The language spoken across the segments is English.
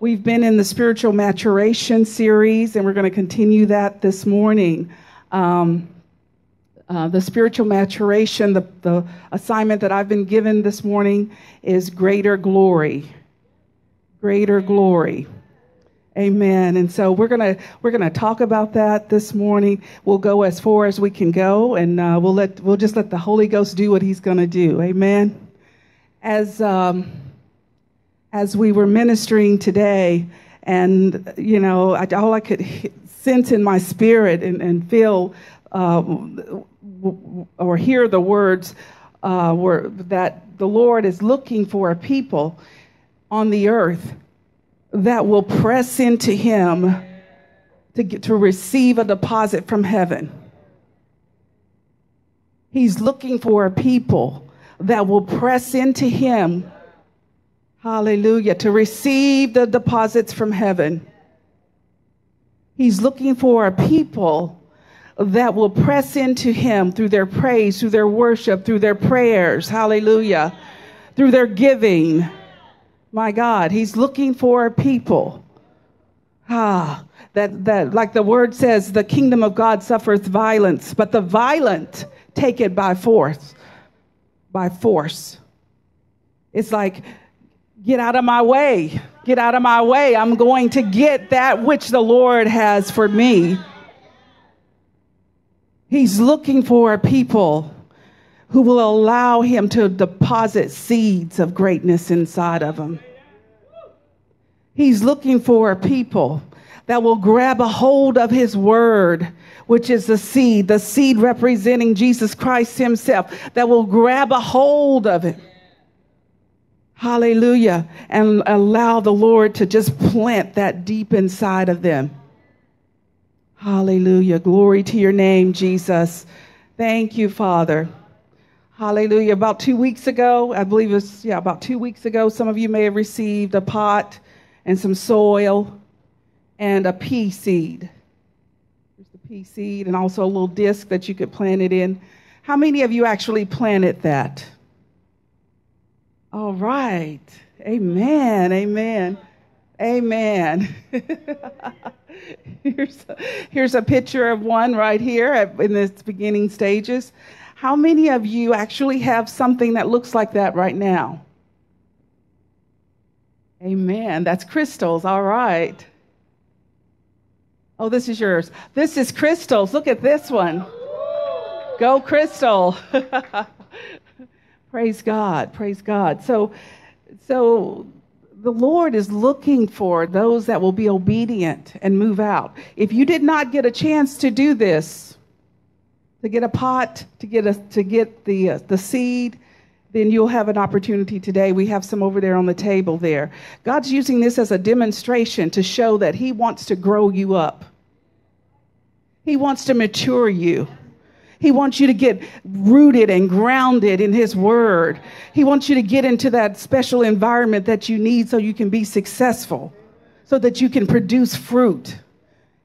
We've been in the spiritual maturation series, and we're going to continue that this morning. Um, uh, the spiritual maturation, the, the assignment that I've been given this morning is greater glory. Greater glory. Amen. And so we're gonna we're gonna talk about that this morning. We'll go as far as we can go, and uh, we'll let we'll just let the Holy Ghost do what He's gonna do. Amen. As um, as we were ministering today, and you know, I, all I could sense in my spirit and, and feel uh, or hear the words uh, were that the Lord is looking for a people on the earth that will press into Him to get, to receive a deposit from heaven. He's looking for a people that will press into Him Hallelujah. To receive the deposits from heaven. He's looking for a people that will press into him through their praise, through their worship, through their prayers. Hallelujah. Through their giving. My God, he's looking for a people. Ah, that, that, like the word says, the kingdom of God suffereth violence, but the violent take it by force. By force. It's like Get out of my way. Get out of my way. I'm going to get that which the Lord has for me. He's looking for people who will allow him to deposit seeds of greatness inside of them. He's looking for people that will grab a hold of his word, which is the seed, the seed representing Jesus Christ himself, that will grab a hold of it Hallelujah. And allow the Lord to just plant that deep inside of them. Hallelujah. Glory to your name, Jesus. Thank you, Father. Hallelujah. About two weeks ago, I believe it's, yeah, about two weeks ago, some of you may have received a pot and some soil and a pea seed. There's the pea seed and also a little disc that you could plant it in. How many of you actually planted that? All right. Amen. Amen. Amen. here's, a, here's a picture of one right here in its beginning stages. How many of you actually have something that looks like that right now? Amen. That's crystals. All right. Oh, this is yours. This is crystals. Look at this one. Go, crystal. Praise God. Praise God. So, so the Lord is looking for those that will be obedient and move out. If you did not get a chance to do this, to get a pot, to get a, to get the uh, the seed, then you'll have an opportunity today. We have some over there on the table there. God's using this as a demonstration to show that He wants to grow you up. He wants to mature you. He wants you to get rooted and grounded in His Word. He wants you to get into that special environment that you need so you can be successful, so that you can produce fruit.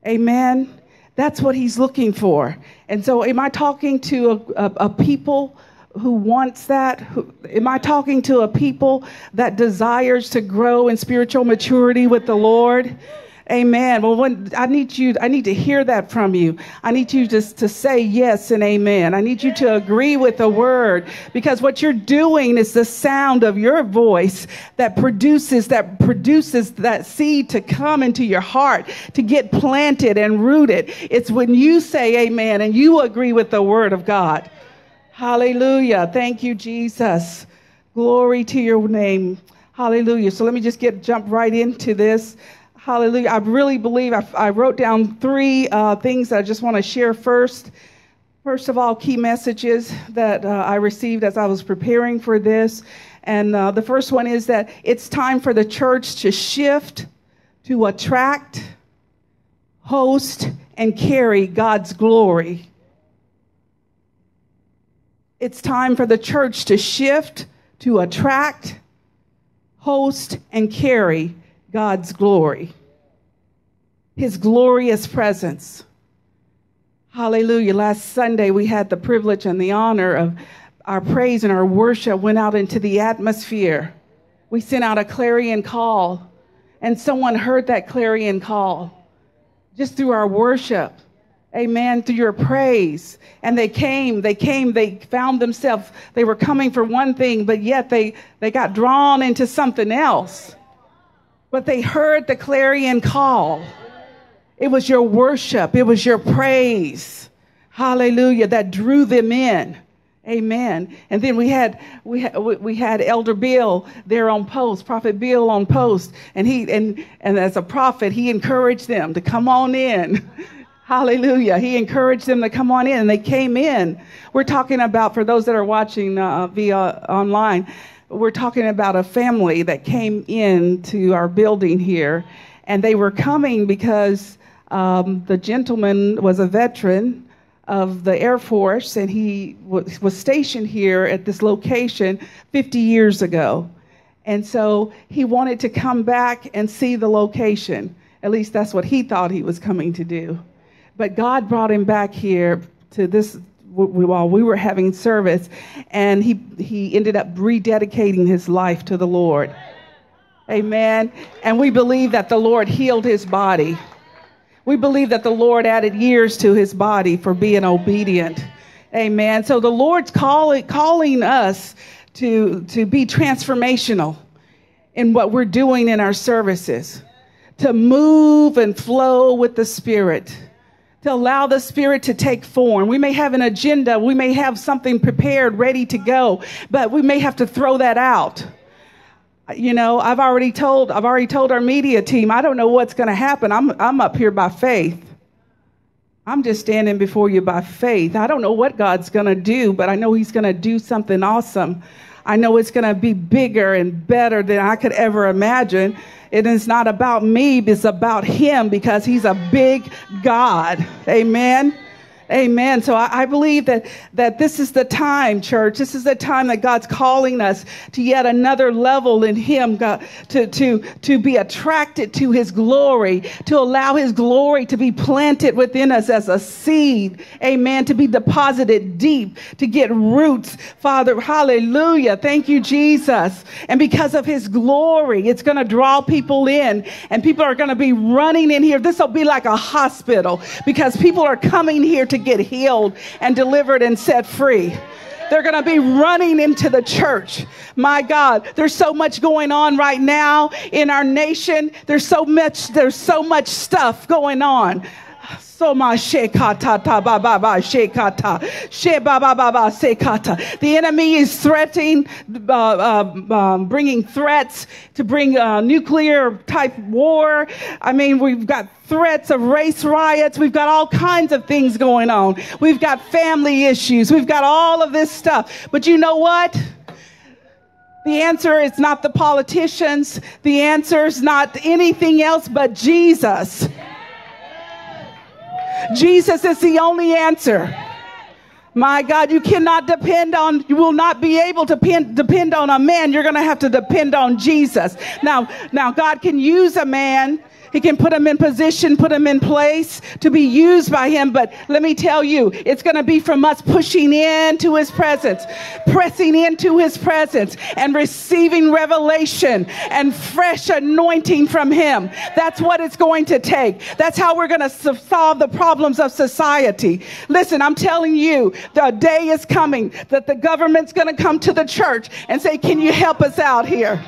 Amen. That's what He's looking for. And so, am I talking to a, a, a people? who wants that? Who, am I talking to a people that desires to grow in spiritual maturity with the Lord? Amen. Well, when, I need you, I need to hear that from you. I need you just to say yes and amen. I need you to agree with the word because what you're doing is the sound of your voice that produces, that produces that seed to come into your heart, to get planted and rooted. It's when you say amen and you agree with the word of God. Hallelujah. Thank you, Jesus. Glory to your name. Hallelujah. So let me just get jump right into this. Hallelujah. I really believe I, I wrote down three uh, things I just want to share first. First of all, key messages that uh, I received as I was preparing for this. And uh, the first one is that it's time for the church to shift to attract, host, and carry God's glory. It's time for the church to shift to attract, host, and carry God's glory, His glorious presence. Hallelujah. Last Sunday, we had the privilege and the honor of our praise and our worship went out into the atmosphere. We sent out a clarion call And someone heard that clarion call just through our worship. Amen. Through your praise. And they came, they came, they found themselves, they were coming for one thing, but yet they, they got drawn into something else. But they heard the clarion call. It was your worship, it was your praise. Hallelujah, that drew them in. Amen. And then we had we had we had Elder Bill there on post, Prophet Bill on post, and he and and as a prophet, he encouraged them to come on in. Hallelujah. He encouraged them to come on in, and they came in. We're talking about, for those that are watching uh, via online, we're talking about a family that came in to our building here, and they were coming because um, the gentleman was a veteran of the Air Force, and he was, was stationed here at this location 50 years ago. And so he wanted to come back and see the location. At least that's what he thought he was coming to do. But God brought him back here to this while we were having service, and he, he ended up rededicating his life to the Lord. Amen. And we believe that the Lord healed his body. We believe that the Lord added years to his body for being obedient. Amen. So the Lord's calling, calling us to, to be transformational in what we're doing in our services, to move and flow with the Spirit to allow the Spirit to take form. We may have an agenda, we may have something prepared, ready to go, but we may have to throw that out. You know, I've already told, I've already told our media team, I don't know what's going to happen. I'm, I'm up here by faith. I'm just standing before you by faith. I don't know what God's going to do, but I know He's going to do something awesome. I know it's going to be bigger and better than I could ever imagine. It is not about me, it's about him because he's a big God. Amen. Amen. So I, I, believe that, that this is the time, church. This is the time that God's calling us to yet another level in Him, God, to, to, to be attracted to His glory, to allow His glory to be planted within us as a seed. Amen. To be deposited deep, to get roots. Father, hallelujah. Thank you, Jesus. And because of His glory, it's going to draw people in and people are going to be running in here. This will be like a hospital because people are coming here to get healed and delivered and set free. They're going to be running into the church. My God, there's so much going on right now in our nation. There's so much, there's so much stuff going on. Soma shekata ta ba ba ba shekata she ba ba ba ba sekata. The enemy is threatening, uh, uh, um, bringing threats to bring a nuclear type war. I mean, we've got threats of race riots. We've got all kinds of things going on. We've got family issues. We've got all of this stuff. But you know what? The answer is not the politicians. The answer is not anything else but Jesus. Jesus is the only answer. My God, you cannot depend on, you will not be able to depend on a man. You're going to have to depend on Jesus. Now, now God can use a man he can put them in position, put them in place to be used by Him. But let me tell you, it's going to be from us pushing into His presence, pressing into His presence, and receiving revelation and fresh anointing from Him. That's what it's going to take. That's how we're going to solve the problems of society. Listen, I'm telling you, the day is coming that the government's going to come to the church and say, Can you help us out here?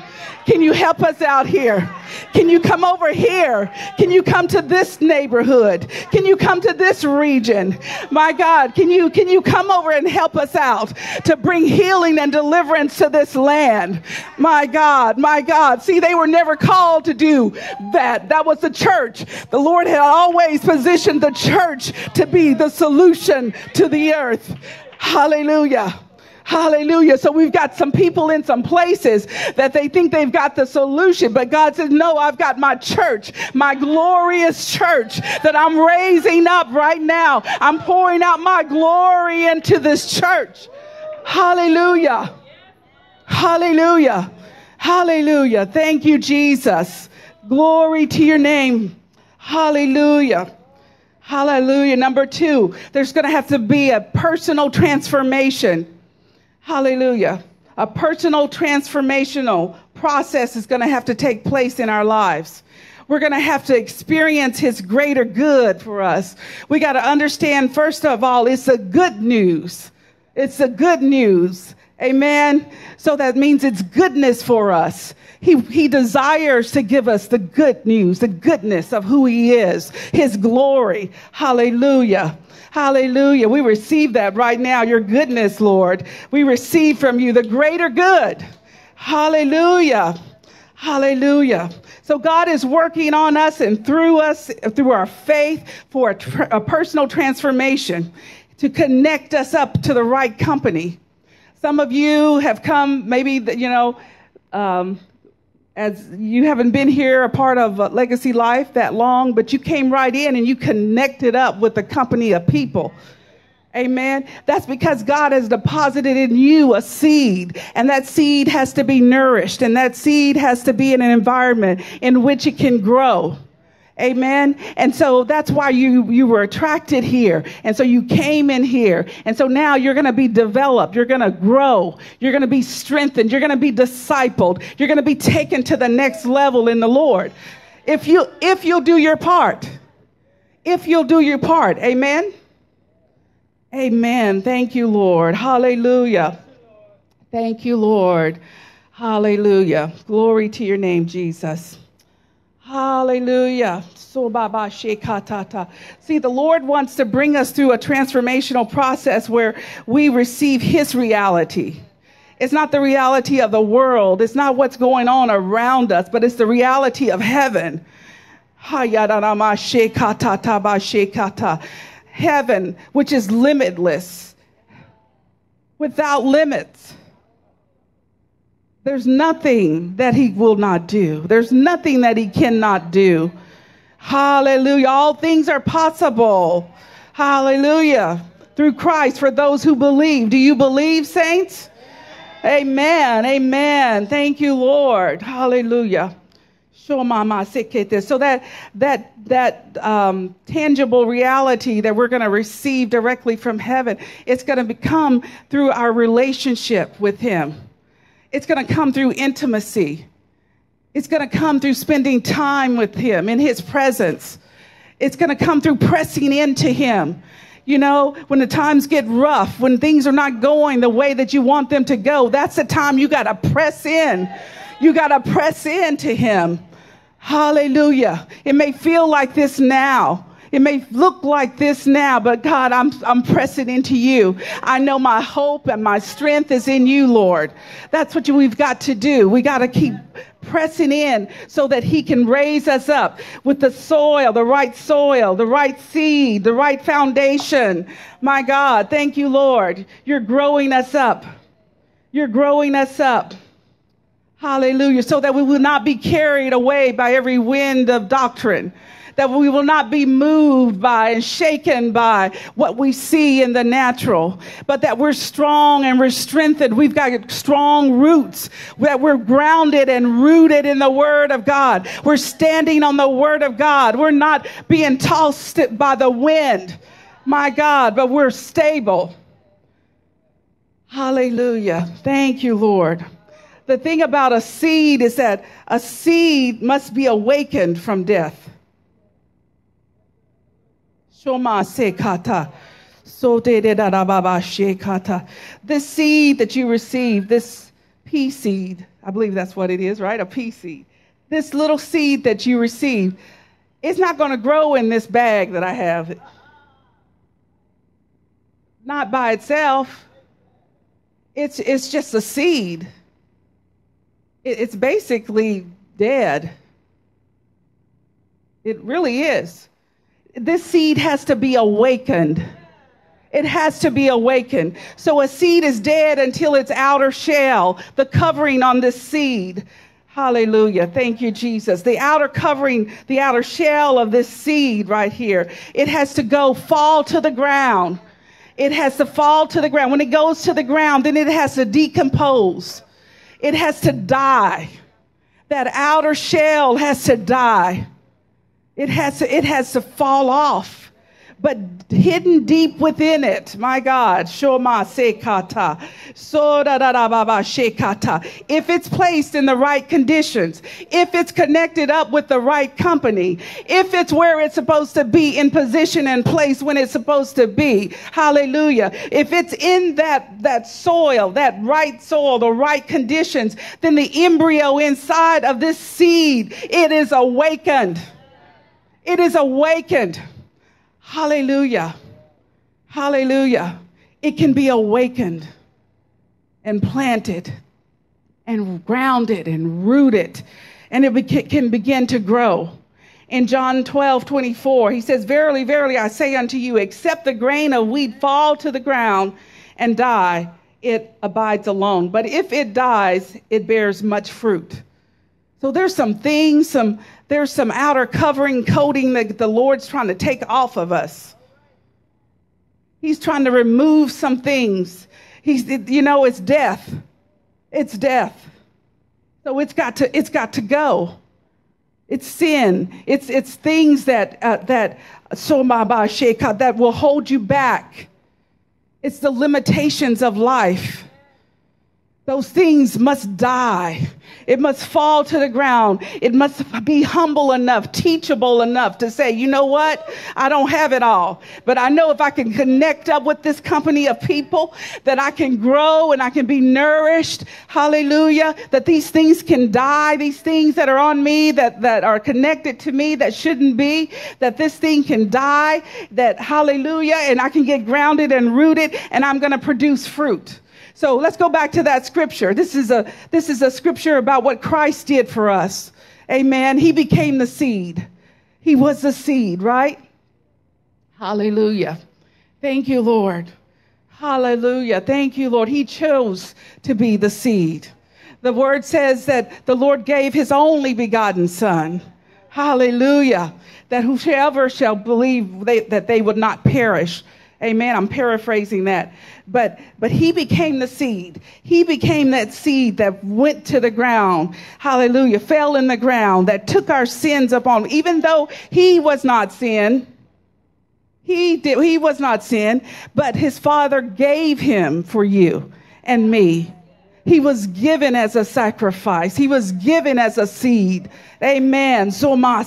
Can you help us out here? Can you come over here? Can you come to this neighborhood? Can you come to this region? My God, can you can you come over and help us out to bring healing and deliverance to this land? My God, my God. See, they were never called to do that. That was the church. The Lord had always positioned the church to be the solution to the earth. Hallelujah. Hallelujah. So we've got some people in some places that they think they've got the solution, but God says, no, I've got my church, my glorious church that I'm raising up right now. I'm pouring out my glory into this church. Hallelujah. Hallelujah. Hallelujah. Thank you, Jesus. Glory to your name. Hallelujah. Hallelujah. Number two, there's going to have to be a personal transformation. Hallelujah. A personal transformational process is going to have to take place in our lives. We're going to have to experience his greater good for us. We got to understand, first of all, it's the good news. It's the good news. Amen. So that means it's goodness for us. He, he desires to give us the good news, the goodness of who he is, his glory. Hallelujah. Hallelujah. We receive that right now, your goodness, Lord. We receive from you the greater good. Hallelujah. Hallelujah. So God is working on us and through us, through our faith for a, a personal transformation to connect us up to the right company. Some of you have come, maybe, you know, um, as you haven't been here a part of uh, Legacy Life that long, but you came right in and you connected up with a company of people Amen. That's because God has deposited in you a seed, and that seed has to be nourished, and that seed has to be in an environment in which it can grow. Amen. And so that's why you, you were attracted here. And so you came in here. And so now you're going to be developed. You're going to grow. You're going to be strengthened. You're going to be discipled. You're going to be taken to the next level in the Lord. If you, if you'll do your part, if you'll do your part. Amen. Amen. Thank you, Lord. Hallelujah. Thank you, Lord. Hallelujah. Glory to your name, Jesus. Hallelujah. See, the Lord wants to bring us through a transformational process where we receive His reality. It's not the reality of the world. It's not what's going on around us, but it's the reality of heaven heaven, which is limitless, without limits. There's nothing that he will not do. There's nothing that he cannot do. Hallelujah. All things are possible. Hallelujah. Through Christ for those who believe. Do you believe, saints? Amen. Amen. Thank you, Lord. Hallelujah. So that that that um, tangible reality that we're going to receive directly from heaven, it's going to become through our relationship with Him. It's going to come through intimacy. It's going to come through spending time with Him in His presence. It's going to come through pressing into Him. You know, when the times get rough, when things are not going the way that you want them to go, that's the time you got to press in. You got to press into Him. Hallelujah. It may feel like this now. It may look like this now, but God, I'm, I'm pressing into you. I know my hope and my strength is in you, Lord. That's what we've got to do. We got to keep pressing in so that he can raise us up with the soil, the right soil, the right seed, the right foundation. My God, thank you, Lord. You're growing us up. You're growing us up. Hallelujah. So that we will not be carried away by every wind of doctrine. That we will not be moved by and shaken by what we see in the natural, but that we're strong and we're strengthened. We've got strong roots, that we're grounded and rooted in the Word of God. We're standing on the Word of God. We're not being tossed by the wind, my God, but we're stable. Hallelujah. Thank you, Lord the thing about a seed is that a seed must be awakened from death. Shoma sekata. This seed that you receive, this pea seed, I believe that's what it is, right? A pea seed. This little seed that you receive, it's not going to grow in this bag that I have. Not by itself. It's, it's just a seed it's basically dead. It really is. This seed has to be awakened. It has to be awakened. So a seed is dead until its outer shell, the covering on this seed. Hallelujah. Thank you, Jesus. The outer covering, the outer shell of this seed right here, it has to go fall to the ground. It has to fall to the ground. When it goes to the ground, then it has to decompose. It has to die. That outer shell has to die. It has to, it has to fall off but hidden deep within it, my God, Shoma Sekata, Sodadababa Shekata. If it's placed in the right conditions, if it's connected up with the right company, if it's where it's supposed to be in position and place when it's supposed to be, hallelujah. If it's in that, that soil, that right soil, the right conditions, then the embryo inside of this seed, it is awakened. It is awakened. Hallelujah. Hallelujah. It can be awakened and planted and grounded and rooted, and it can begin to grow. In John 12, 24, he says, Verily, verily, I say unto you, except the grain of wheat fall to the ground and die, it abides alone. But if it dies, it bears much fruit. So there's some things, some there's some outer covering coating that the Lord's trying to take off of us. He's trying to remove some things. He's, you know, it's death. It's death. So it's got to, it's got to go. It's sin. It's, it's things that, uh, that, that will hold you back. It's the limitations of life. Those things must die. It must fall to the ground. It must be humble enough, teachable enough to say, you know what? I don't have it all. But I know if I can connect up with this company of people, that I can grow and I can be nourished. Hallelujah. That these things can die. These things that are on me, that, that are connected to me, that shouldn't be, that this thing can die. That hallelujah. And I can get grounded and rooted and I'm going to produce fruit. So let's go back to that scripture. This is a, this is a scripture about what Christ did for us. Amen. He became the seed. He was the seed, right? Hallelujah. Thank you, Lord. Hallelujah. Thank you, Lord. He chose to be the seed. The word says that the Lord gave his only begotten son. Hallelujah. That whosoever shall believe they, that they would not perish, Amen. I'm paraphrasing that. But but he became the seed. He became that seed that went to the ground. Hallelujah. Fell in the ground that took our sins upon. Even though he was not sin. He did he was not sin, but his father gave him for you and me. He was given as a sacrifice. He was given as a seed. Amen. Zoma.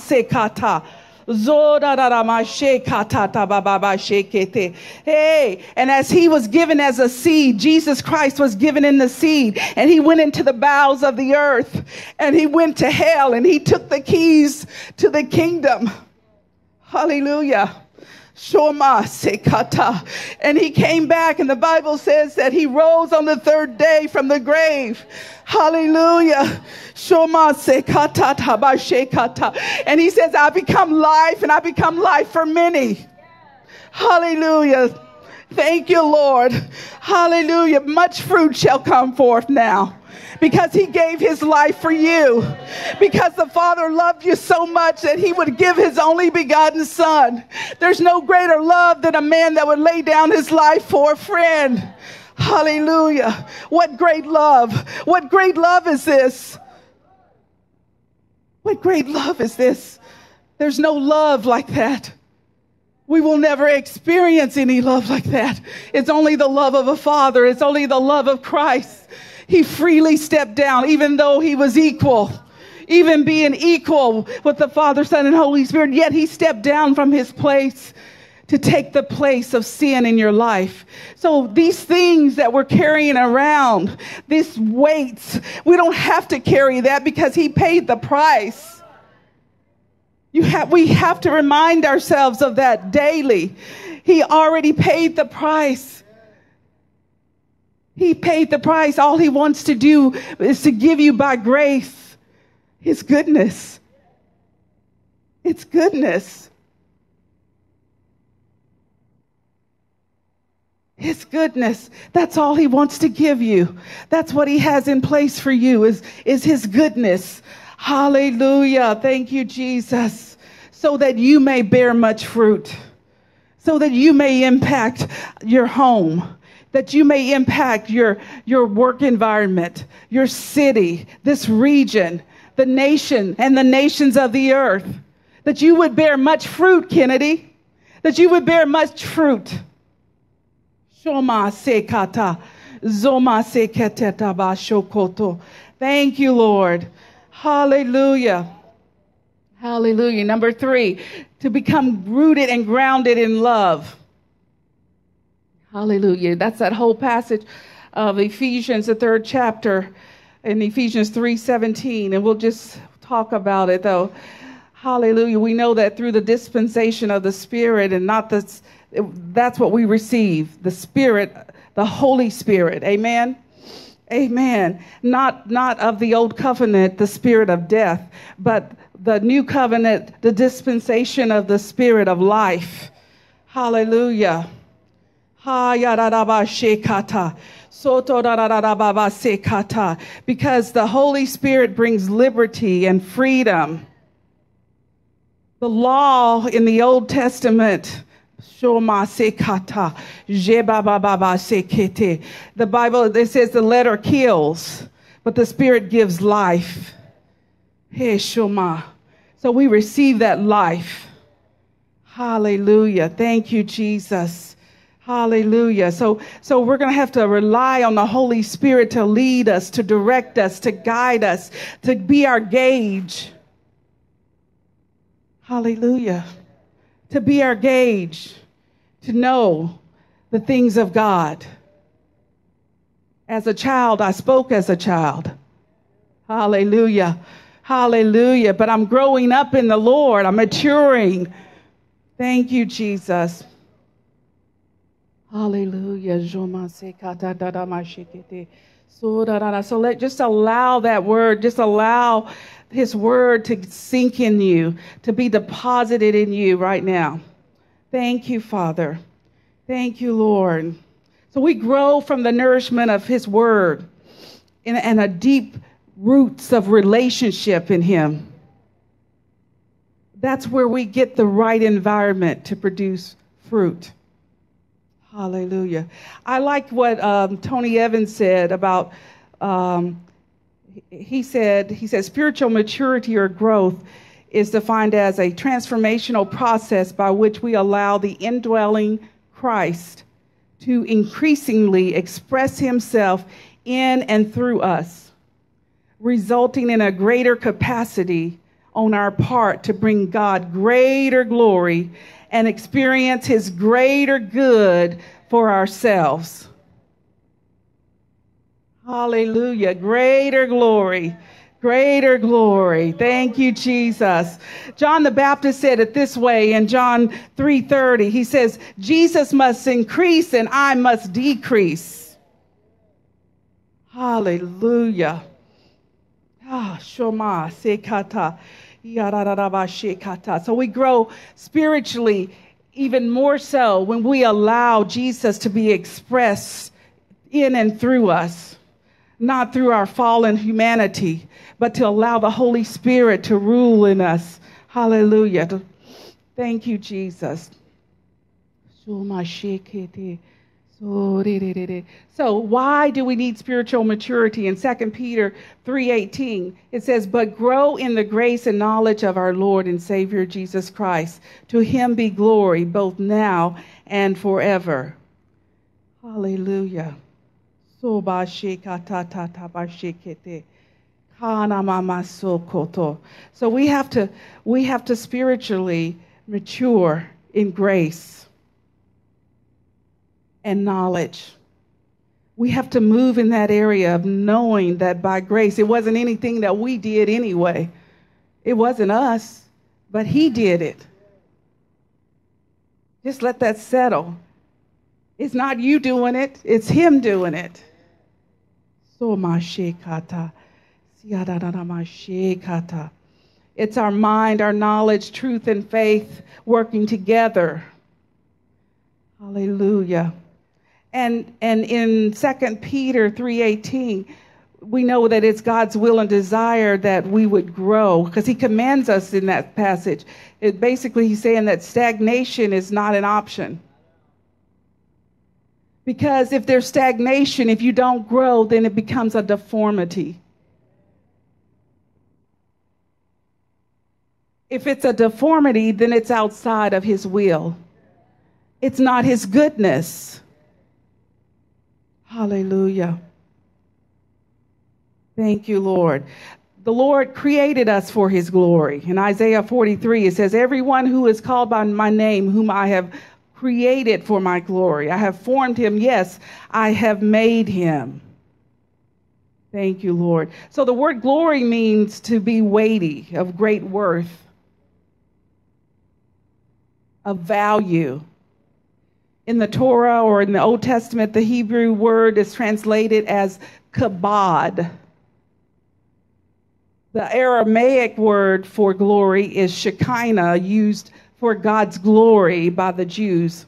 Hey, and as he was given as a seed, Jesus Christ was given in the seed, and he went into the bowels of the earth, and he went to hell, and he took the keys to the kingdom. Hallelujah. Sekata. And he came back, and the Bible says that he rose on the third day from the grave. Hallelujah. Shoma Sekata Tabashekata. And he says, I become life, and I become life for many. Hallelujah. Thank you, Lord. Hallelujah. Much fruit shall come forth now because he gave his life for you. Because the Father loved you so much that he would give his only begotten Son. There's no greater love than a man that would lay down his life for a friend. Hallelujah. What great love. What great love is this? What great love is this? There's no love like that. We will never experience any love like that. It's only the love of a father. It's only the love of Christ. He freely stepped down, even though he was equal, even being equal with the Father, Son, and Holy Spirit. Yet he stepped down from his place to take the place of sin in your life. So these things that we're carrying around, these weights, we don't have to carry that because he paid the price. You have, we have to remind ourselves of that daily. He already paid the price. He paid the price. All he wants to do is to give you by grace his goodness. It's goodness. His goodness. That's all he wants to give you. That's what he has in place for you is, is his goodness. Hallelujah. Thank you, Jesus. So that you may bear much fruit. So that you may impact your home that you may impact your, your work environment, your city, this region, the nation, and the nations of the earth. That you would bear much fruit, Kennedy. that you would bear much fruit. Shoma sekata, zoma seketeta shokoto. Thank you, Lord. Hallelujah. Hallelujah. Number three, to become rooted and grounded in love. Hallelujah. That's that whole passage of Ephesians, the third chapter in Ephesians 3:17 and we'll just talk about it though. Hallelujah. We know that through the dispensation of the Spirit and not the that's what we receive, the Spirit, the Holy Spirit. Amen. Amen. Not not of the old covenant, the spirit of death, but the new covenant, the dispensation of the spirit of life. Hallelujah. Because the Holy Spirit brings liberty and freedom. The law in the Old Testament, the Bible, it says the letter kills, but the Spirit gives life. So we receive that life. Hallelujah. Thank you, Jesus. Hallelujah. So, so we're going to have to rely on the Holy Spirit to lead us, to direct us, to guide us, to be our gauge. Hallelujah. To be our gauge, to know the things of God. As a child, I spoke as a child. Hallelujah. Hallelujah. But I'm growing up in the Lord, I'm maturing. Thank you, Jesus. Hallelujah. So let just allow that word, just allow his word to sink in you, to be deposited in you right now. Thank you, Father. Thank you, Lord. So we grow from the nourishment of his word and, and a deep roots of relationship in him. That's where we get the right environment to produce fruit. Hallelujah. I like what um, Tony Evans said about. Um, he said he said spiritual maturity or growth is defined as a transformational process by which we allow the indwelling Christ to increasingly express himself in and through us, resulting in a greater capacity on our part to bring God greater glory and experience his greater good for ourselves. Hallelujah. Greater glory. Greater glory. Thank you, Jesus. John the Baptist said it this way in John 3:30. He says, "Jesus must increase and I must decrease." Hallelujah. Ah, Shoma Sekata. So we grow spiritually even more so when we allow Jesus to be expressed in and through us, not through our fallen humanity, but to allow the Holy Spirit to rule in us. Hallelujah. Thank you, Jesus. Oh, so why do we need spiritual maturity? In 2 Peter 3:18, it says, "But grow in the grace and knowledge of our Lord and Savior Jesus Christ. To him be glory both now and forever." Hallelujah. So we have to we have to spiritually mature in grace and knowledge. We have to move in that area of knowing that by grace, it wasn't anything that we did anyway. It wasn't us, but He did it. Just let that settle. It's not you doing it, it's Him doing it. So mashekata. It's our mind, our knowledge, truth, and faith working together. Hallelujah. And, and in 2 Peter 3.18, we know that it's God's will and desire that we would grow because he commands us in that passage. It basically he's saying that stagnation is not an option. Because if there's stagnation, if you don't grow, then it becomes a deformity. If it's a deformity, then it's outside of his will. It's not his goodness. Hallelujah. Thank you, Lord. The Lord created us for his glory. In Isaiah 43, it says, Everyone who is called by my name, whom I have created for my glory, I have formed him. Yes, I have made him. Thank you, Lord. So the word glory means to be weighty, of great worth, of value. In the Torah or in the Old Testament, the Hebrew word is translated as kabod. The Aramaic word for glory is Shekinah, used for God's glory by the Jews.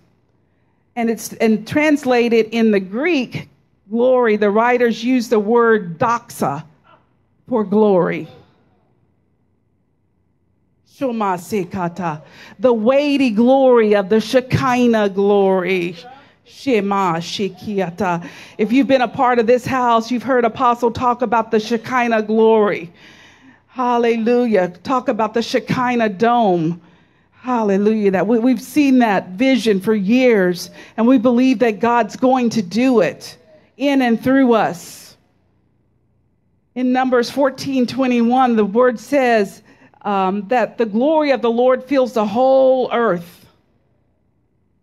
And it's and translated in the Greek glory, the writers use the word doxa for glory. The weighty glory of the Shekinah glory. Shema Shikiata. If you've been a part of this house, you've heard Apostle talk about the Shekinah glory. Hallelujah. Talk about the Shekinah dome. Hallelujah. That we, have seen that vision for years, and we believe that God's going to do it in and through us. In Numbers 14 21, the word says um, that the glory of the Lord fills the whole earth.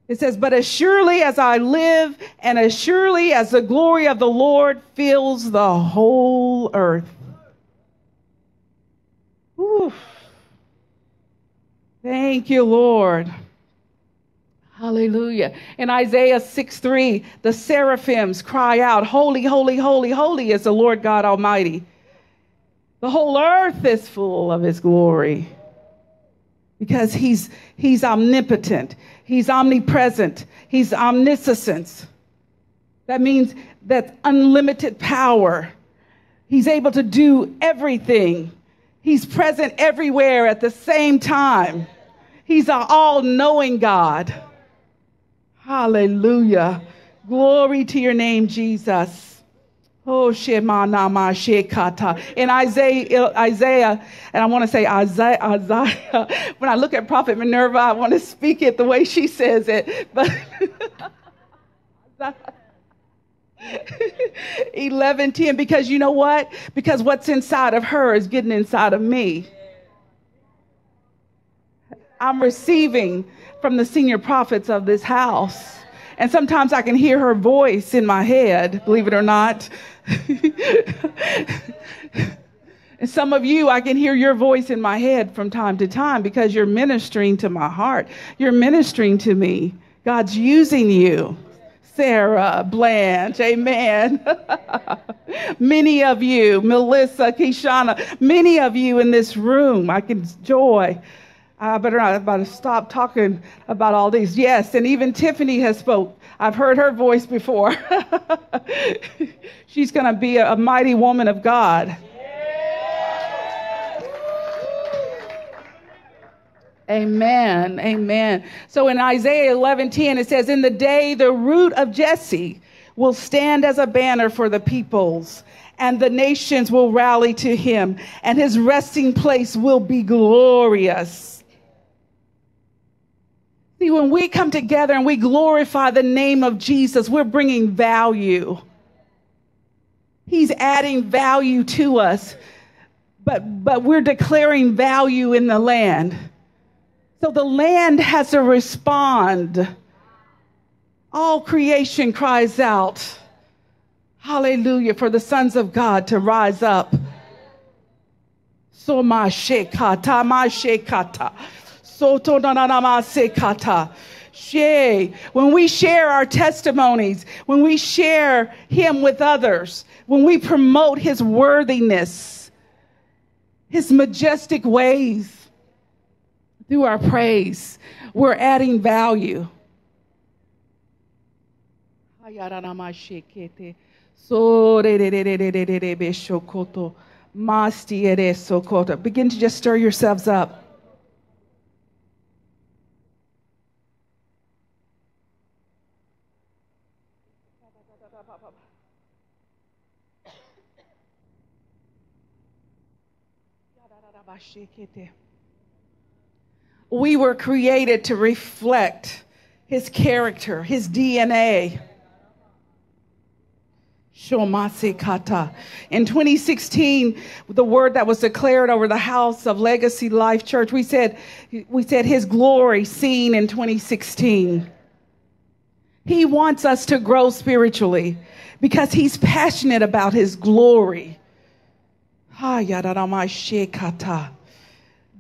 It says, But as surely as I live, and as surely as the glory of the Lord fills the whole earth. Oof. Thank you, Lord. Hallelujah. In Isaiah 6 3, the seraphims cry out, Holy, holy, holy, holy is the Lord God Almighty. The whole earth is full of his glory because he's, he's omnipotent, he's omnipresent, he's omniscience. That means that unlimited power. He's able to do everything. He's present everywhere at the same time. He's an all knowing God. Hallelujah. Glory to your name, Jesus. Oh, Shema Nama Shekata. In Isaiah, Isaiah, and I want to say Isaiah, Isaiah. When I look at Prophet Minerva, I want to speak it the way she says it. But 11:10 because you know what? Because what's inside of her is getting inside of me. I'm receiving from the senior prophets of this house. And sometimes I can hear her voice in my head, believe it or not. and some of you, I can hear your voice in my head from time to time because you're ministering to my heart. You're ministering to me. God's using you. Sarah, Blanche, amen. many of you, Melissa, Kishana, many of you in this room, I can joy. I better not about to stop talking about all these. Yes, and even Tiffany has spoke. I've heard her voice before. She's going to be a, a mighty woman of God. Amen. Amen. So in Isaiah 11:10 it says in the day the root of Jesse will stand as a banner for the peoples and the nations will rally to him and his resting place will be glorious. See, when we come together and we glorify the name of Jesus, we're bringing value. He's adding value to us, but, but we're declaring value in the land. So the land has to respond. All creation cries out, Hallelujah, for the sons of God to rise up. So ma shekata, ma shekata. When we share our testimonies, when we share Him with others, when we promote His worthiness, His majestic ways through our praise, we're adding value. Begin to just stir yourselves up. We were created to reflect his character, his DNA. Shomasekata. In 2016, the word that was declared over the house of Legacy Life Church, we said, we said his glory seen in 2016. He wants us to grow spiritually because he's passionate about his glory.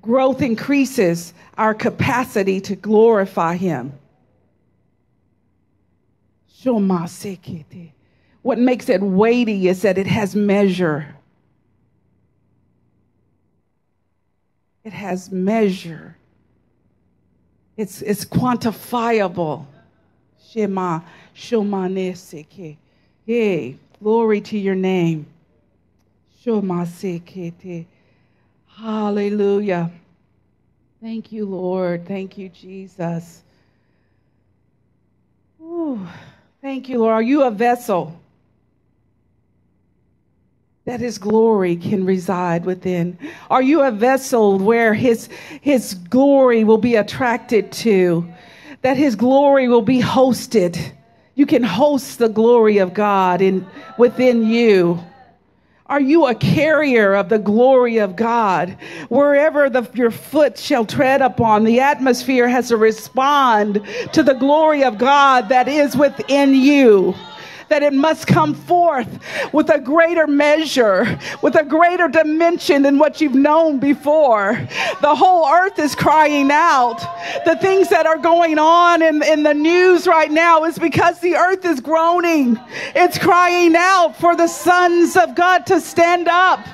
Growth increases our capacity to glorify him. What makes it weighty is that it has measure. It has measure. It's, it's quantifiable. Shema, Shomaneseke. Hey, glory to your name. Hallelujah. Thank you, Lord. Thank you, Jesus. Ooh, thank you, Lord. Are you a vessel that His glory can reside within? Are you a vessel where His, His glory will be attracted to? That His glory will be hosted? You can host the glory of God in, within you. Are you a carrier of the glory of God? Wherever the, your foot shall tread upon, the atmosphere has to respond to the glory of God that is within you that it must come forth with a greater measure, with a greater dimension than what you've known before. The whole earth is crying out. The things that are going on in, in the news right now is because the earth is groaning. It's crying out for the sons of God to stand up,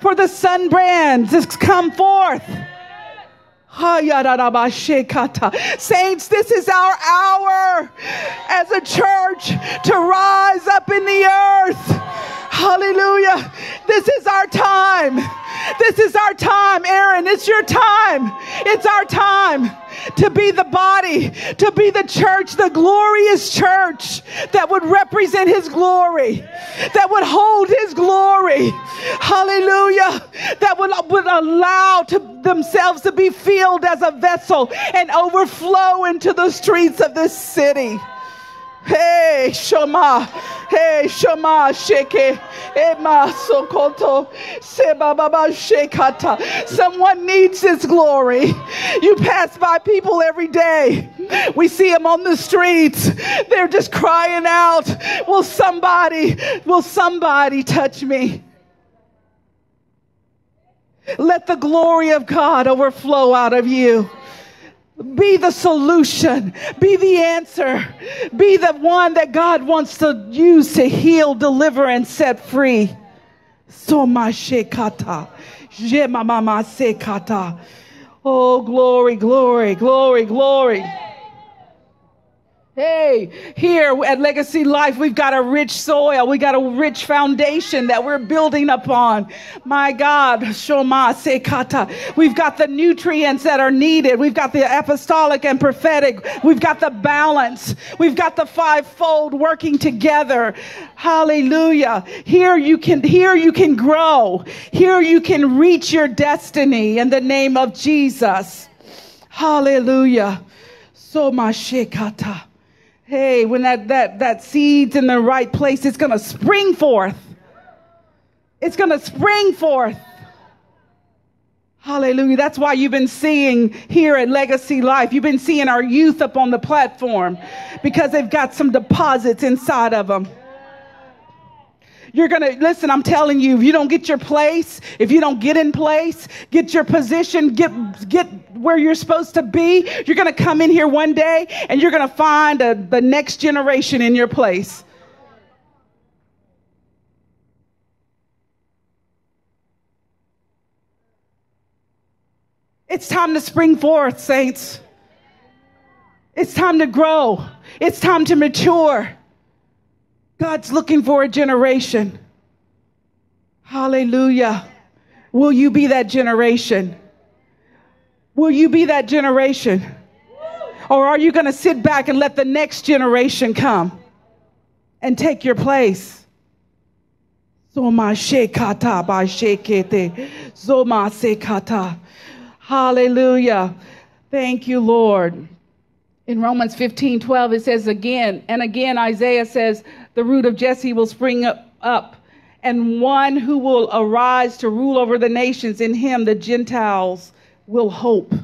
for the sun brands to come forth. Saints, this is our hour as a church to rise up in the earth. Hallelujah. This is our time. This is our time, Aaron. It's your time. It's our time to be the body, to be the church, the glorious church that would represent His glory, that would hold His glory. Hallelujah. That would, would allow to themselves to be filled as a vessel and overflow into the streets of this city. Hey, Shema. Hey, Shema, Sheke. Ema, Sokoto. Seba, Baba, Shekata. Someone needs His glory. You pass by people every day. We see them on the streets. They're just crying out, Will somebody, will somebody touch me? Let the glory of God overflow out of you. Be the solution. Be the answer. Be the one that God wants to use to heal, deliver, and set free. Soma shekata. Oh, glory, glory, glory, glory. Hey, here at Legacy Life, we've got a rich soil. We got a rich foundation that we're building upon. My God, Shoma Sekata. We've got the nutrients that are needed. We've got the apostolic and prophetic. We've got the balance. We've got the fivefold working together. Hallelujah. Here you can, here you can grow. Here you can reach your destiny in the name of Jesus. Hallelujah. Soma Shekata. Hey, when that, that, that seed's in the right place, it's going to spring forth. It's going to spring forth. Hallelujah. That's why you've been seeing here at Legacy Life, you've been seeing our youth up on the platform because they've got some deposits inside of them. You're going to, listen, I'm telling you, if you don't get your place, if you don't get in place, get your position, get, get where you're supposed to be, you're going to come in here one day and you're going to find a, the next generation in your place. It's time to spring forth, saints. It's time to grow. It's time to mature. God's looking for a generation. Hallelujah. Will you be that generation? Will you be that generation? Or are you going to sit back and let the next generation come and take your place? Zoma shekata sekata. Hallelujah. Thank you, Lord. In Romans 15 12, it says again, and again, Isaiah says, the root of Jesse will spring up, up, and one who will arise to rule over the nations. In him, the Gentiles will hope.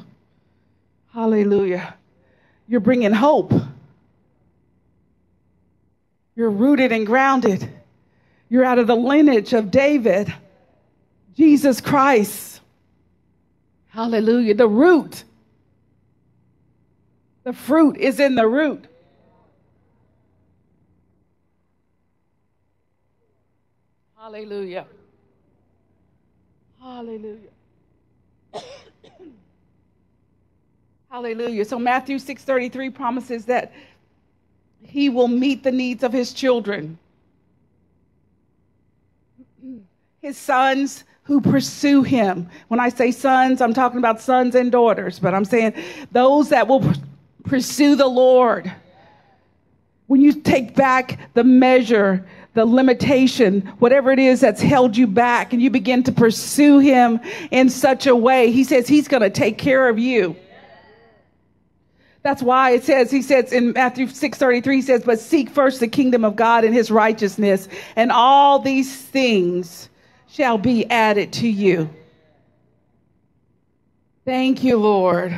Hallelujah. You're bringing hope. You're rooted and grounded. You're out of the lineage of David, Jesus Christ. Hallelujah. The root the fruit is in the root. Hallelujah. Hallelujah. Hallelujah. So Matthew 6:33 promises that he will meet the needs of his children. His sons who pursue him. When I say sons, I'm talking about sons and daughters, but I'm saying those that will Pursue the Lord. When you take back the measure, the limitation, whatever it is that's held you back, and you begin to pursue Him in such a way, He says He's going to take care of you. That's why it says, he says in Matthew 6.33, he says, but seek first the kingdom of God and his righteousness, and all these things shall be added to you. Thank you, Lord.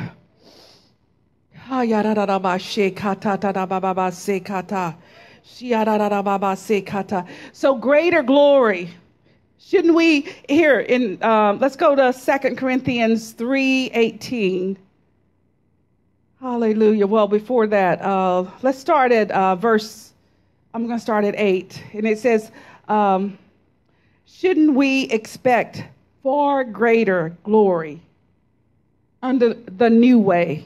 So greater glory. Shouldn't we here in um, let's go to Second Corinthians 3:18. Hallelujah. Well, before that, uh, let's start at uh, verse. I'm going to start at 8. And it says, um, Shouldn't we expect far greater glory under the new way?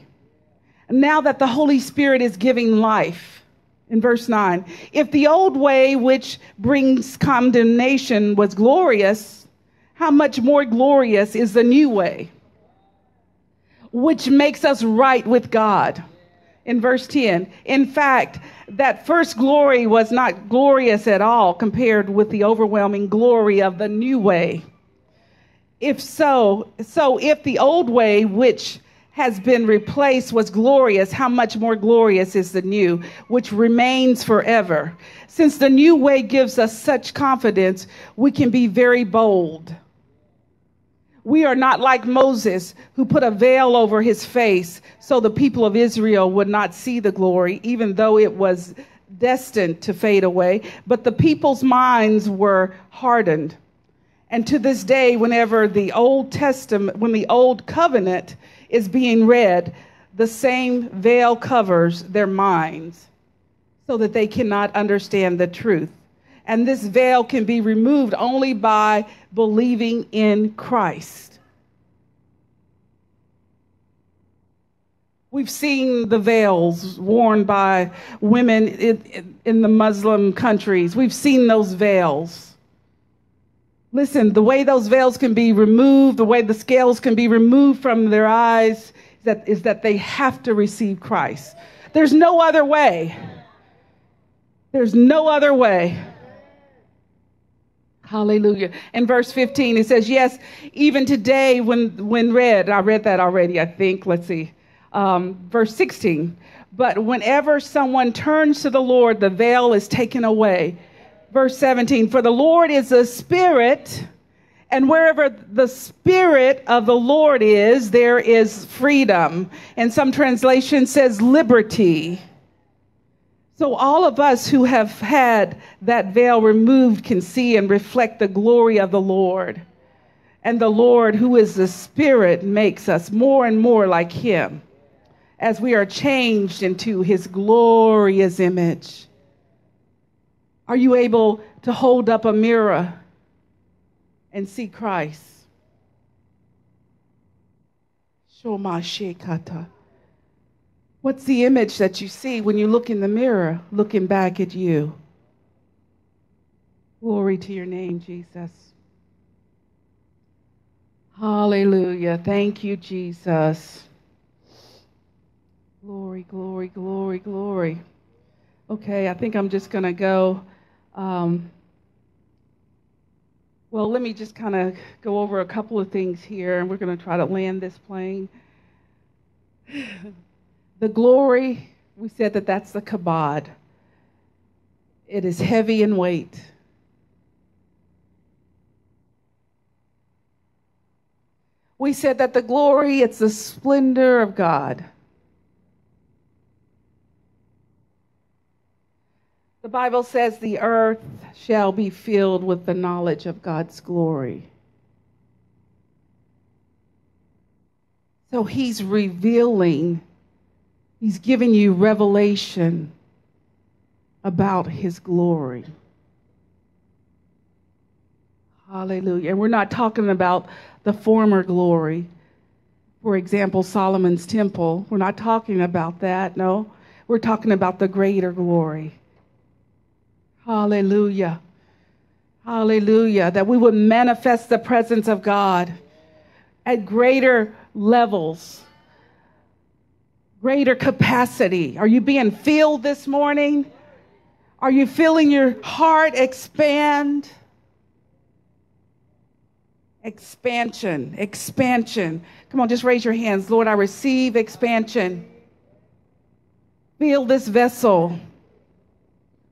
Now that the Holy Spirit is giving life. In verse 9, if the old way which brings condemnation was glorious, how much more glorious is the new way, which makes us right with God? In verse 10, in fact, that first glory was not glorious at all compared with the overwhelming glory of the new way. If so, so if the old way, which has been replaced was glorious, how much more glorious is the new, which remains forever? Since the new way gives us such confidence, we can be very bold. We are not like Moses, who put a veil over his face so the people of Israel would not see the glory, even though it was destined to fade away. But the people's minds were hardened. And to this day, whenever the Old Testament, when the Old Covenant is being read, the same veil covers their minds so that they cannot understand the truth. And this veil can be removed only by believing in Christ. We've seen the veils worn by women in, the Muslim countries. We've seen those veils. Listen, the way those veils can be removed, the way the scales can be removed from their eyes, is that, is that they have to receive Christ. There's no other way. There's no other way. Hallelujah. In verse 15, it says, Yes, even today, when, when read, I read that already, I think. Let's see. Um, verse 16. But whenever someone turns to the Lord, the veil is taken away verse 17 For the Lord is a spirit, and wherever the spirit of the Lord is, there is freedom. And some translation says liberty. So, all of us who have had that veil removed can see and reflect the glory of the Lord. And the Lord, who is the Spirit, makes us more and more like Him as we are changed into His glorious image. Are you able to hold up a mirror and see Christ? What's the image that you see when you look in the mirror, looking back at you? Glory to your name, Jesus. Hallelujah. Thank you, Jesus. Glory, glory, glory, glory. Okay, I think I'm just going to go um, well, let me just kind of go over a couple of things here, and we're going to try to land this plane. the glory We said that that's the kabod. It is heavy in weight. We said that the glory, it's the splendor of God. The Bible says the earth shall be filled with the knowledge of God's glory. So he's revealing, he's giving you revelation about his glory. Hallelujah. And we're not talking about the former glory. For example, Solomon's temple. We're not talking about that, no. We're talking about the greater glory. Hallelujah. Hallelujah. That we would manifest the presence of God at greater levels, greater capacity. Are you being filled this morning? Are you feeling your heart expand? Expansion, expansion. Come on, just raise your hands. Lord, I receive expansion. Fill this vessel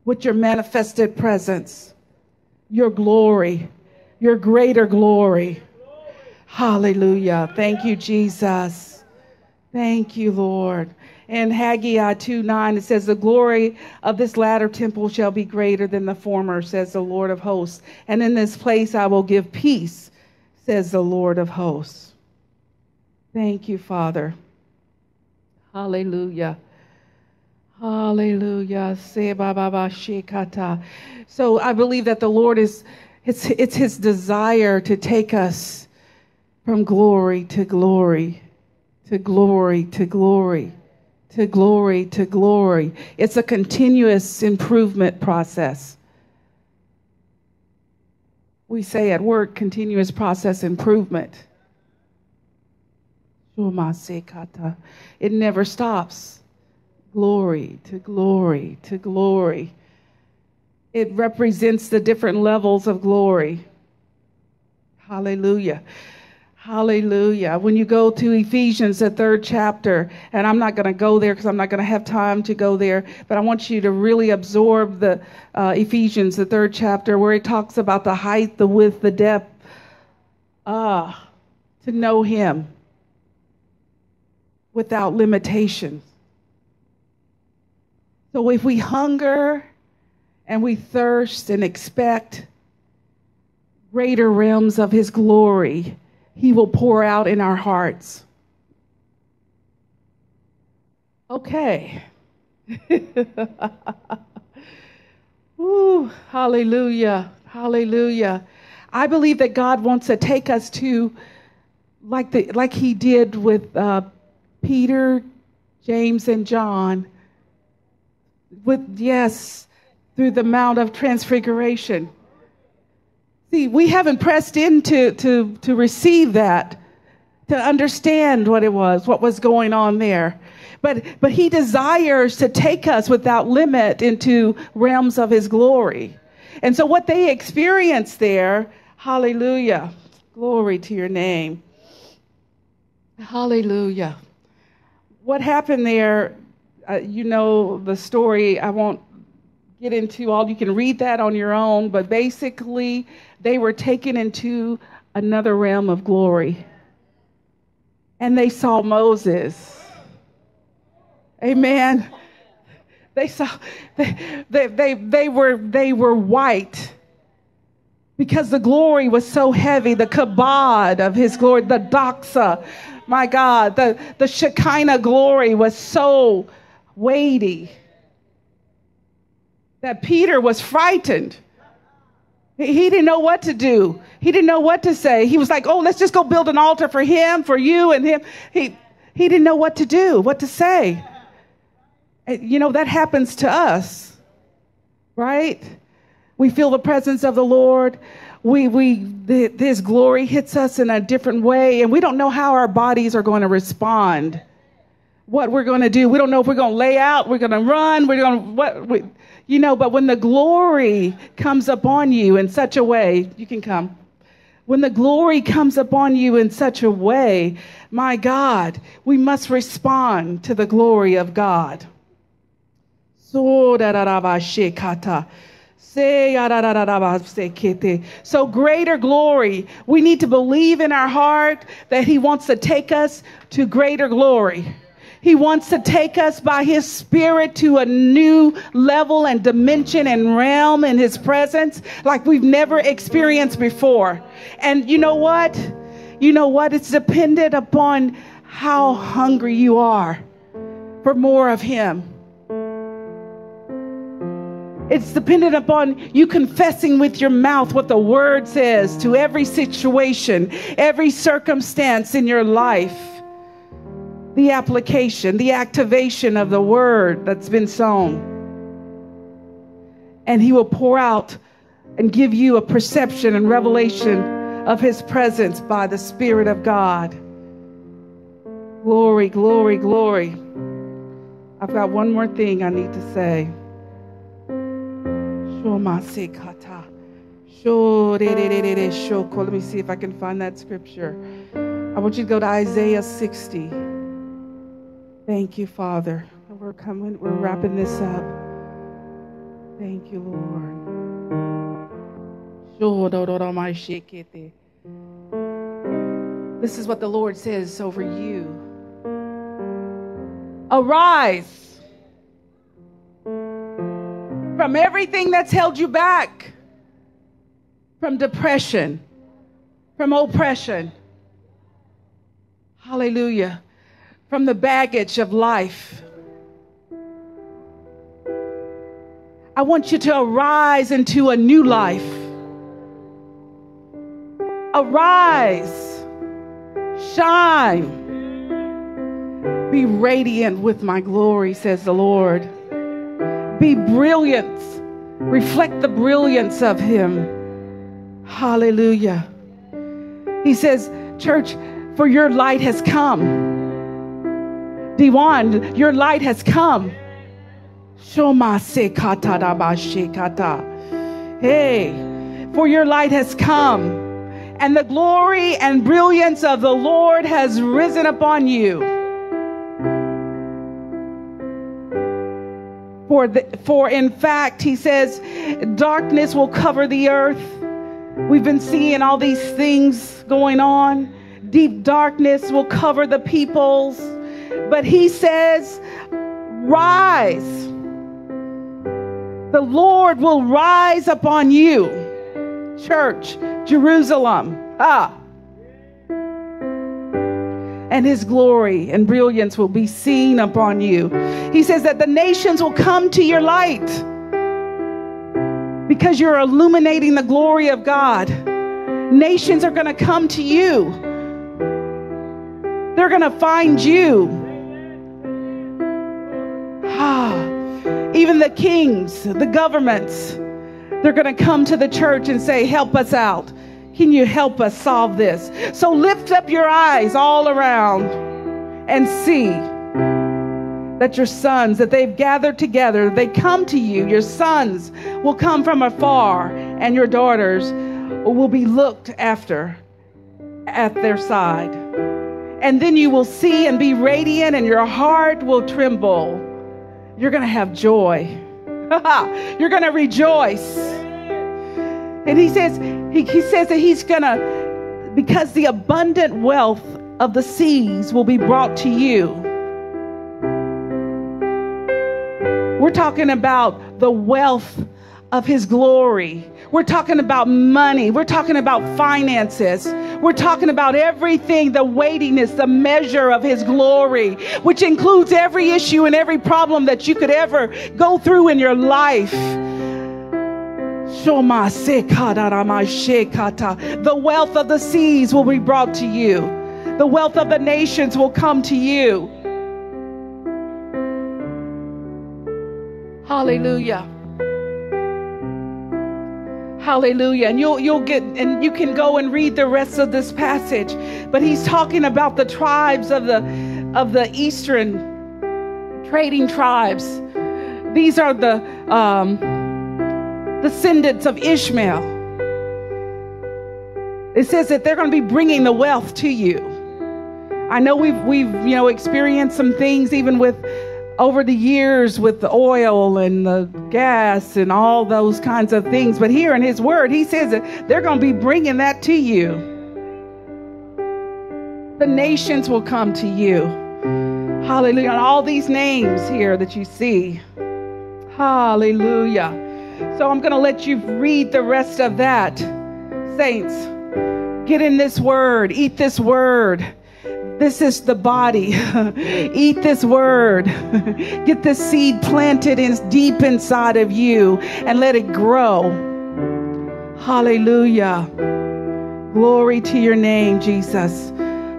with your manifested presence, your glory, your greater glory. Hallelujah. Thank you, Jesus. Thank you, Lord. In Haggai 2 9, it says, The glory of this latter temple shall be greater than the former, says the Lord of hosts. And in this place I will give peace, says the Lord of hosts. Thank you, Father. Hallelujah. Hallelujah. So I believe that the Lord is, it's, it's his desire to take us from glory to glory, to glory to glory, to glory to glory. It's a continuous improvement process. We say at work, continuous process improvement. It never stops glory to glory to glory. It represents the different levels of glory. Hallelujah. Hallelujah. When you go to Ephesians, the third chapter, and I'm not going to go there because I'm not going to have time to go there, but I want you to really absorb the uh, Ephesians, the third chapter, where it talks about the height, the width, the depth. Ah, to know Him without limitations. So if we hunger and we thirst and expect greater realms of his glory, he will pour out in our hearts. Okay. Ooh, hallelujah. Hallelujah. I believe that God wants to take us to like the like he did with uh, Peter, James, and John with, yes, through the Mount of Transfiguration. See, we haven't pressed into to, to receive that, to understand what it was, what was going on there. But, but he desires to take us without limit into realms of his glory. And so what they experienced there, hallelujah, glory to your name. Hallelujah. What happened there uh, you know the story. I won't get into all. You can read that on your own. But basically, they were taken into another realm of glory, and they saw Moses. Amen. They saw they, they, they, they were they were white because the glory was so heavy, the kabod of his glory, the doxa, my God, the, the Shekinah glory was so weighty that Peter was frightened. He didn't know what to do. He didn't know what to say. He was like, "Oh, let's just go build an altar for him, for you and him." He he didn't know what to do, what to say. You know that happens to us. Right? We feel the presence of the Lord. We we the, his glory hits us in a different way and we don't know how our bodies are going to respond what we're going to do. We don't know if we're going to lay out, we're going to run, we're going to what we, you know, but when the glory comes upon you in such a way, you can come. When the glory comes upon you in such a way, my God, we must respond to the glory of God. So. So greater glory. We need to believe in our heart that He wants to take us to greater glory. He wants to take us by His Spirit to a new level and dimension and realm in His presence like we've never experienced before. And you know what? You know what? It's dependent upon how hungry you are for more of Him. It's dependent upon you confessing with your mouth what the word says to every situation, every circumstance in your life. The application, the activation of the word that's been sown. And he will pour out and give you a perception and revelation of his presence by the Spirit of God. Glory, glory, glory. I've got one more thing I need to say. Let me see if I can find that scripture. I want you to go to Isaiah 60. Thank you, Father. We're coming, we're wrapping this up. Thank you, Lord. This is what the Lord says over you. Arise from everything that's held you back, from depression, from oppression. Hallelujah. From the baggage of life. I want you to arise into a new life. Arise, shine, be radiant with my glory, says the Lord be brilliant. Reflect the brilliance of Him. Hallelujah. He says, Church, for your light has come. Diwan, your light has come. Hey, for your light has come, and the glory and brilliance of the Lord has risen upon you. For, the, for in fact, he says, darkness will cover the earth. We've been seeing all these things going on. Deep darkness will cover the peoples. But he says, rise. The Lord will rise upon you. Church, Jerusalem. Ah and his glory and brilliance will be seen upon you. He says that the nations will come to your light because you're illuminating the glory of God. Nations are going to come to you, they're going to find you. Ah, even the kings, the governments, they're going to come to the church and say, Help us out. Can you help us solve this? So lift up your eyes all around and see that your sons, that they've gathered together, they come to you. Your sons will come from afar, and your daughters will be looked after at their side. And then you will see and be radiant, and your heart will tremble. You're going to have joy. You're going to rejoice. And he says, he, he says that he's gonna, because the abundant wealth of the seas will be brought to you. We're talking about the wealth of his glory. We're talking about money. We're talking about finances. We're talking about everything, the weightiness, the measure of his glory, which includes every issue and every problem that you could ever go through in your life. The wealth of the seas will be brought to you. The wealth of the nations will come to you. Hallelujah. Hallelujah. And you'll you'll get and you can go and read the rest of this passage. But he's talking about the tribes of the of the eastern trading tribes. These are the um, descendants of Ishmael. It says that they're going to be bringing the wealth to you. I know we've we've you know experienced some things even with over the years with the oil and the gas and all those kinds of things. But here in His Word, He says that they're going to be bringing that to you. The nations will come to you. Hallelujah. And all these names here that you see. Hallelujah. So I'm going to let you read the rest of that. Saints, get in this word, eat this word. This is the body. Eat this word. Get the seed planted in deep inside of you and let it grow. Hallelujah. Glory to your name, Jesus.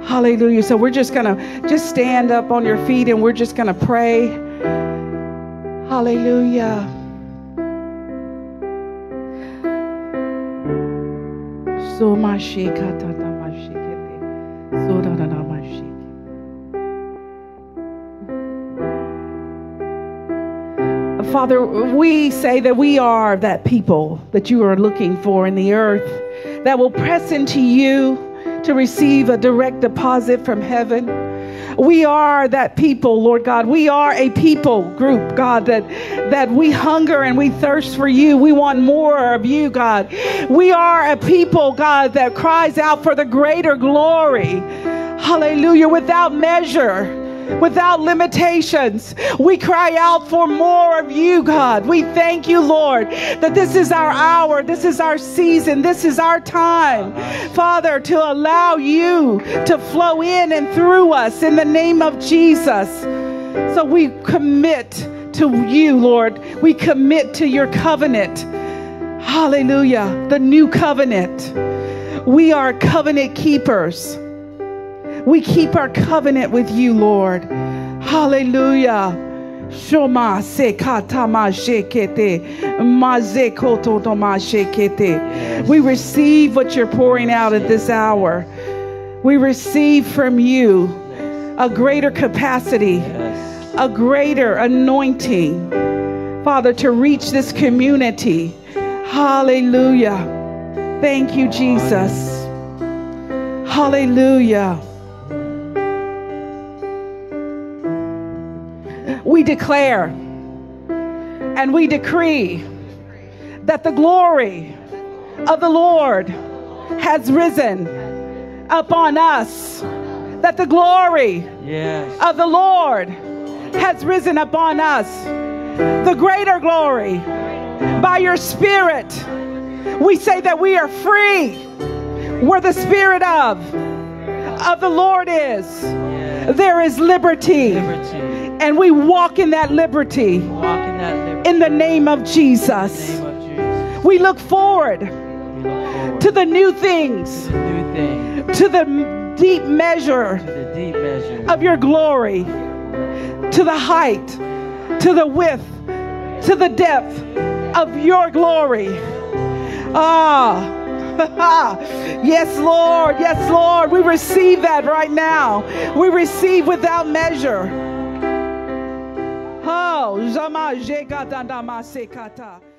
Hallelujah. So we're just going to just stand up on your feet and we're just going to pray. Hallelujah. So. Father, we say that we are that people that you are looking for in the earth that will press into you to receive a direct deposit from heaven. We are that people, Lord God. We are a people group, God, that, that we hunger and we thirst for you. We want more of you, God. We are a people, God, that cries out for the greater glory. Hallelujah, without measure without limitations. We cry out for more of you, God. We thank you, Lord, that this is our hour, this is our season, this is our time, Father, to allow you to flow in and through us in the name of Jesus. So we commit to you, Lord. We commit to your covenant. Hallelujah. The new covenant. We are covenant keepers. We keep our covenant with you, Lord. Hallelujah. Shoma se katama shekete maze koto toma shekete. We receive what you're pouring out at this hour. We receive from you a greater capacity, a greater anointing, Father, to reach this community. Hallelujah. Thank you, Jesus. Hallelujah. We declare and we decree that the glory of the Lord has risen upon us. That the glory yes. of the Lord has risen upon us. The greater glory by your Spirit. We say that we are free where the Spirit of of the Lord is. Yes. There is liberty. liberty. And we walk in that liberty. In, that liberty. in the name of Jesus. Name of Jesus. We, look forward, we look forward to the new things. The new thing. To the deep measure, the deep measure of your glory. To the height, to the width, to the depth of your glory. Ah. yes, Lord. Yes, Lord. We receive that right now. We receive without measure. Oh, Zama Jekata Dama Sekata.